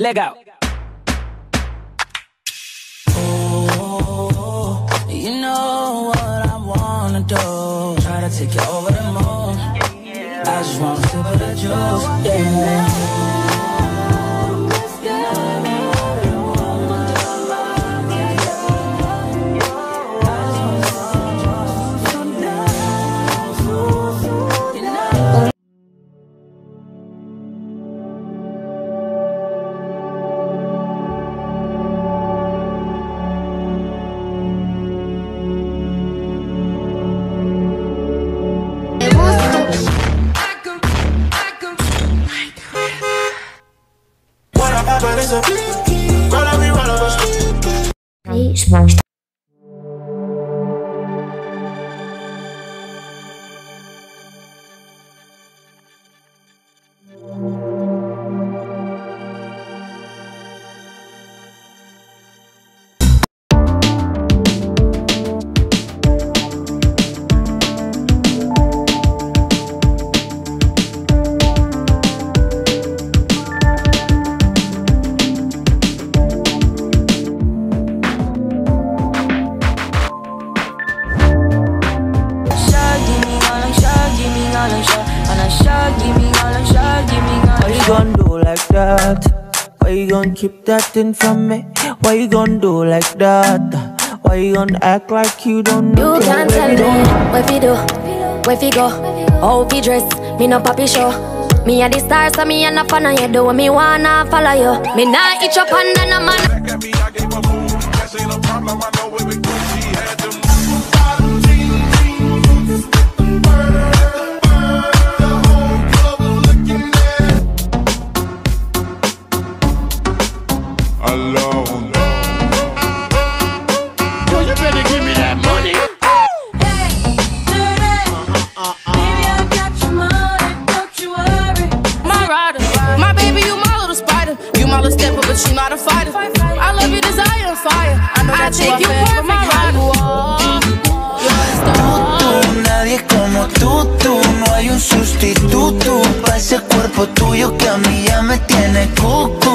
Leg out. Oh, you know what I wanna do. Try to take you over the moon. I just wanna sip of the juice. Yeah. Like that? Why you gon' keep that thing from me? Why you gon' do like that? Why you gon' act like you don't know? You can't tell me what fi do, where fi go, how fi dress. Me no papi show. Me a the star, so me a no fan of you. Do what me wanna follow you. Me nah itch up under no man. Back at me, I gave a move. That ain't a problem. I know it with Gucci fire. I that you forever my star. Tú, nadie como tú, tú No hay un sustituto Pa' ese cuerpo tuyo que a mí ya me tiene cucu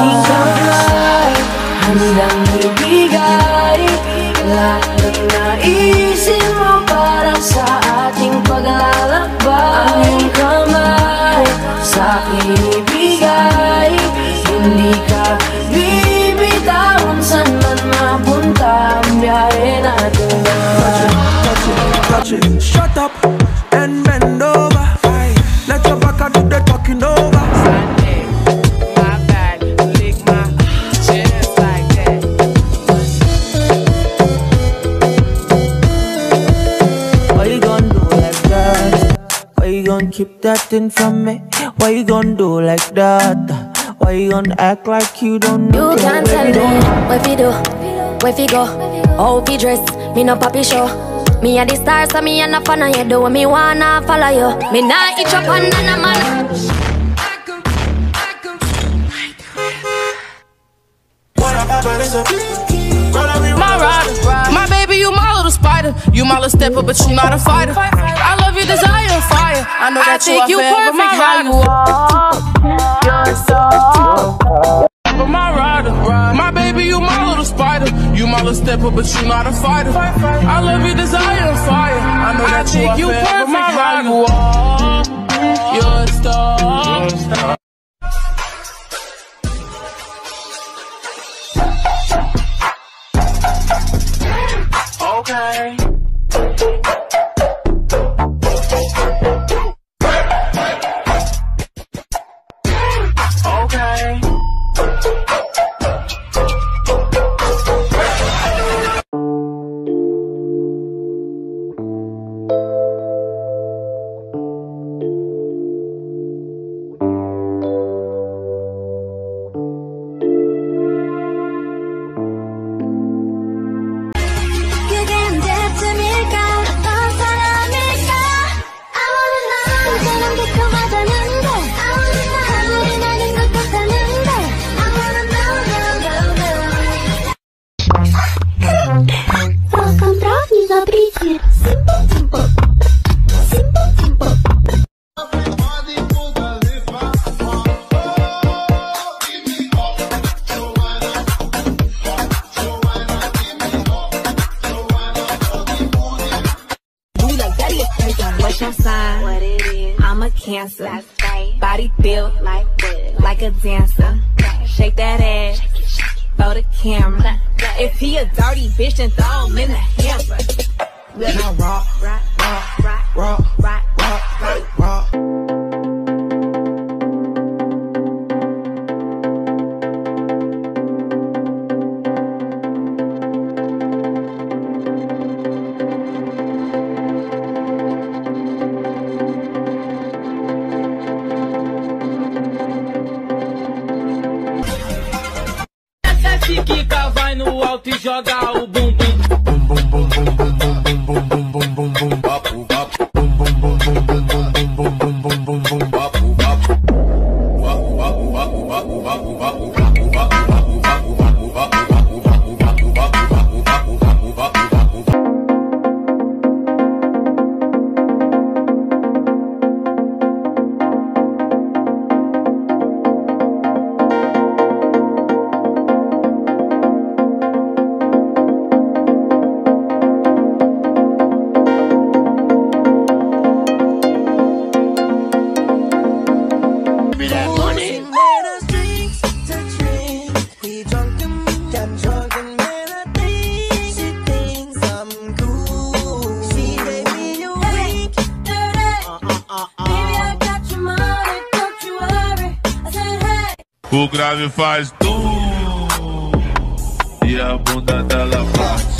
Aking kamay Handang ibigay Lahat keep that thing from me? Why you gon' do like that? Why you gon' act like you don't know? You can't tell me what fi do, where fi go, how fi dress. Me no papi show. Me a the star, so me a no fan of you. Do what me wanna follow you. Me nah itch up under no man. What up, Papa? It's a Roll up, we My rider. My baby, you my little spider. You my little stepper, but you not a fighter. I love your desire and fire. I know that you think are you forever my perfect how you are. You're a star. But my rider. My baby, you my little spider. You my little stepper, but you not a fighter. I love your desire and fire. I know that you think are you forever perfect my how rider. you You're a star. your sign. What it is. I'm a cancer. That's right. Body built like wood. Like a dancer. Shake that ass. Shake it, shake it. Throw the camera. If he a dirty bitch, then throw him in the hamper. Look, I rock. te joga o bumbum. O grave faz tu e a bunda dela bate,